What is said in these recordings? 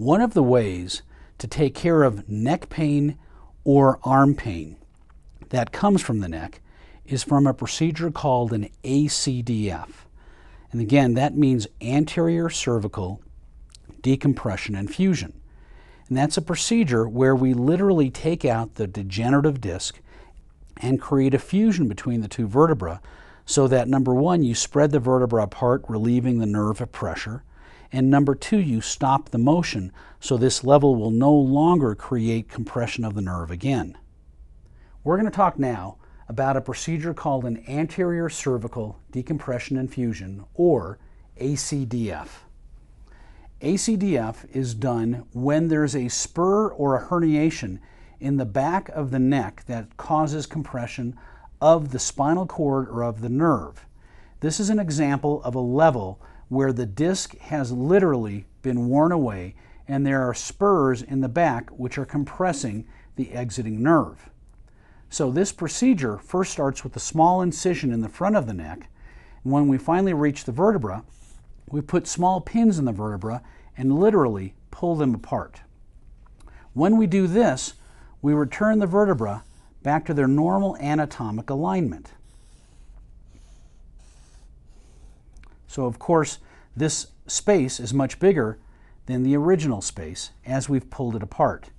One of the ways to take care of neck pain or arm pain that comes from the neck is from a procedure called an ACDF. And again, that means anterior cervical decompression and fusion. And that's a procedure where we literally take out the degenerative disc and create a fusion between the two vertebrae so that number one, you spread the vertebra apart, relieving the nerve of pressure. And number two, you stop the motion so this level will no longer create compression of the nerve again. We're going to talk now about a procedure called an anterior cervical decompression and fusion, or ACDF. ACDF is done when there's a spur or a herniation in the back of the neck that causes compression of the spinal cord or of the nerve. This is an example of a level where the disc has literally been worn away and there are spurs in the back which are compressing the exiting nerve. So this procedure first starts with a small incision in the front of the neck. And when we finally reach the vertebra, we put small pins in the vertebra and literally pull them apart. When we do this, we return the vertebra back to their normal anatomic alignment. So of course, this space is much bigger than the original space as we've pulled it apart.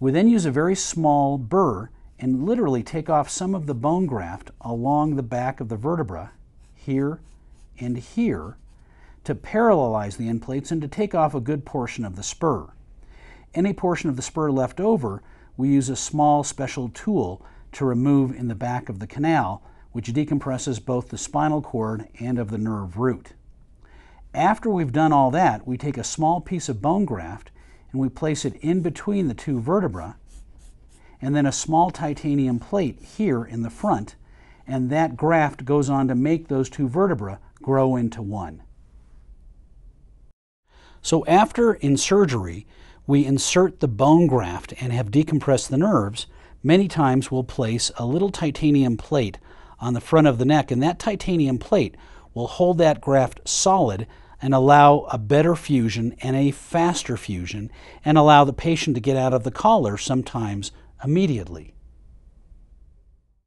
We then use a very small burr and literally take off some of the bone graft along the back of the vertebra, here and here, to parallelize the end plates and to take off a good portion of the spur. Any portion of the spur left over, we use a small special tool to remove in the back of the canal, which decompresses both the spinal cord and of the nerve root. After we've done all that, we take a small piece of bone graft and we place it in between the two vertebrae and then a small titanium plate here in the front, and that graft goes on to make those two vertebrae grow into one. So after in surgery, we insert the bone graft and have decompressed the nerves, many times we'll place a little titanium plate on the front of the neck, and that titanium plate will hold that graft solid and allow a better fusion and a faster fusion and allow the patient to get out of the collar sometimes immediately.